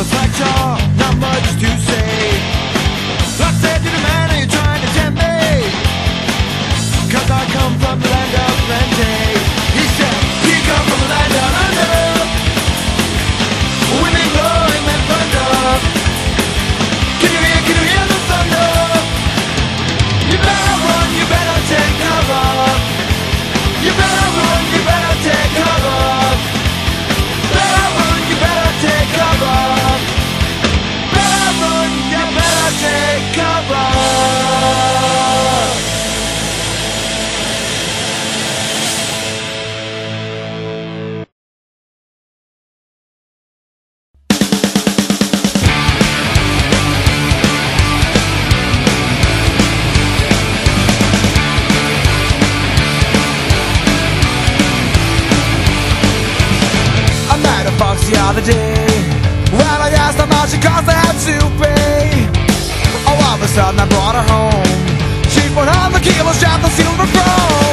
a factor, not much to say. Of sudden I brought her home. She put on the kilo, shot the silver chrome.